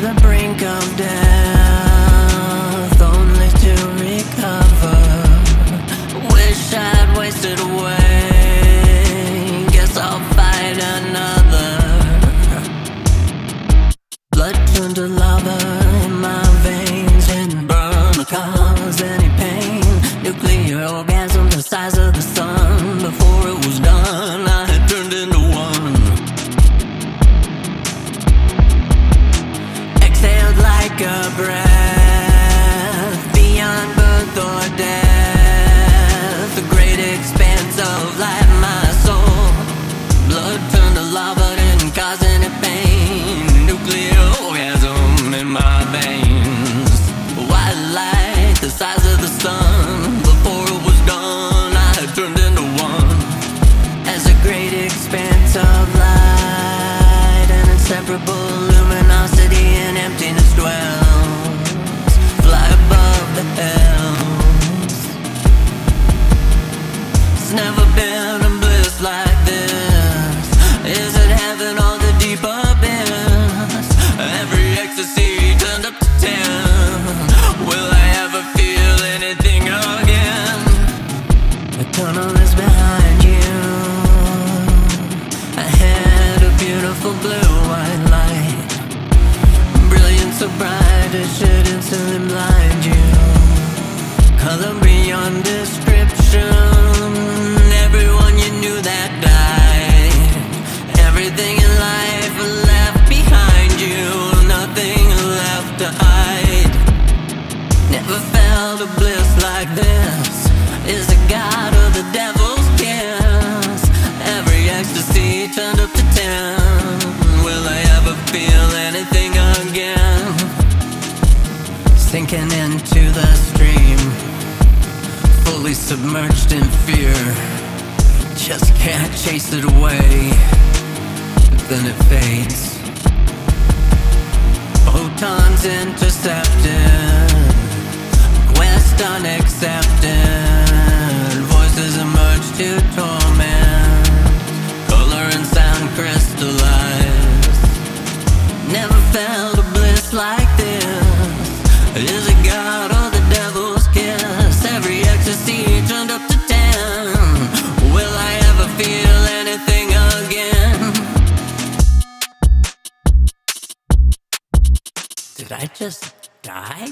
the brink of death, only to recover. Wish I'd wasted away. Guess I'll fight another. Blood turned to lava in my veins, didn't burn or cause any pain. Nuclear orgasm the size of the sun. Like a breath beyond birth or death. The great expanse of light, my soul. Blood turned to lava, didn't cause pain. Nuclear orgasm in my veins. White light, the size of the sun. Before it was done, I had turned into one. As a great expanse of light, an inseparable tunnel is behind you. Ahead, a beautiful blue Every ecstasy turned up to ten. Will I ever feel anything again? Sinking into the stream, fully submerged in fear. Just can't chase it away. Then it fades. Photons intercepted. Quest unaccepted. Voices emerge to torment. Did I just die?